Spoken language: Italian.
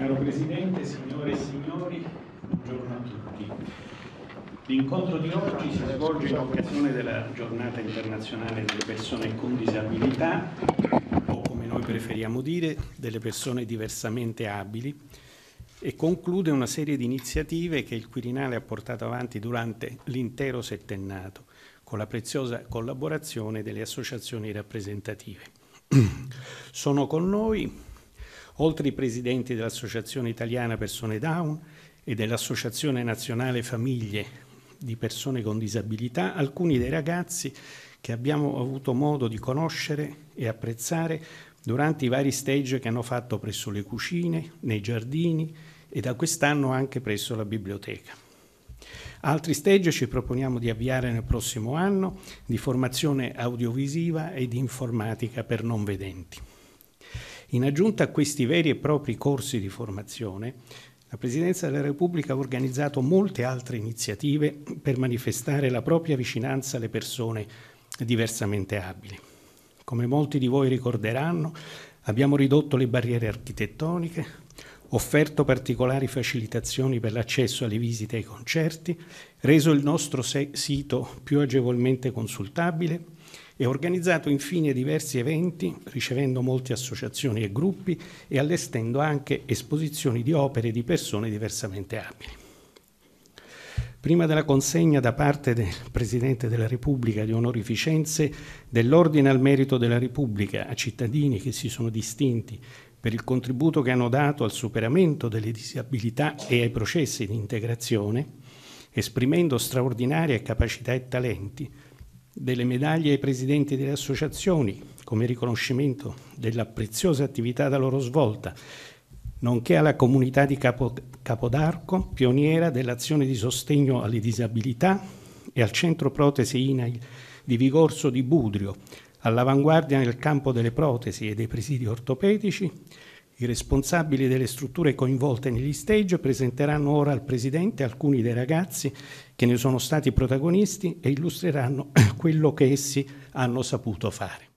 Caro Presidente, signore e signori, buongiorno a tutti. L'incontro di oggi si svolge in occasione della giornata internazionale delle persone con disabilità, o come noi preferiamo dire, delle persone diversamente abili, e conclude una serie di iniziative che il Quirinale ha portato avanti durante l'intero settennato, con la preziosa collaborazione delle associazioni rappresentative. Sono con noi oltre i presidenti dell'Associazione Italiana Persone Down e dell'Associazione Nazionale Famiglie di Persone con Disabilità, alcuni dei ragazzi che abbiamo avuto modo di conoscere e apprezzare durante i vari stage che hanno fatto presso le cucine, nei giardini e da quest'anno anche presso la biblioteca. Altri stage ci proponiamo di avviare nel prossimo anno di formazione audiovisiva e di informatica per non vedenti. In aggiunta a questi veri e propri corsi di formazione, la Presidenza della Repubblica ha organizzato molte altre iniziative per manifestare la propria vicinanza alle persone diversamente abili. Come molti di voi ricorderanno, abbiamo ridotto le barriere architettoniche, offerto particolari facilitazioni per l'accesso alle visite e ai concerti, reso il nostro sito più agevolmente consultabile e organizzato infine diversi eventi, ricevendo molte associazioni e gruppi e allestendo anche esposizioni di opere di persone diversamente abili. Prima della consegna da parte del Presidente della Repubblica di onorificenze dell'Ordine al Merito della Repubblica a cittadini che si sono distinti per il contributo che hanno dato al superamento delle disabilità e ai processi di integrazione, esprimendo straordinarie capacità e talenti, delle medaglie ai presidenti delle associazioni come riconoscimento della preziosa attività da loro svolta, nonché alla comunità di Capo, Capodarco, pioniera dell'azione di sostegno alle disabilità, e al centro protesi INAI di Vigorso di Budrio, all'avanguardia nel campo delle protesi e dei presidi ortopedici, i responsabili delle strutture coinvolte negli stage presenteranno ora al Presidente alcuni dei ragazzi che ne sono stati protagonisti e illustreranno quello che essi hanno saputo fare.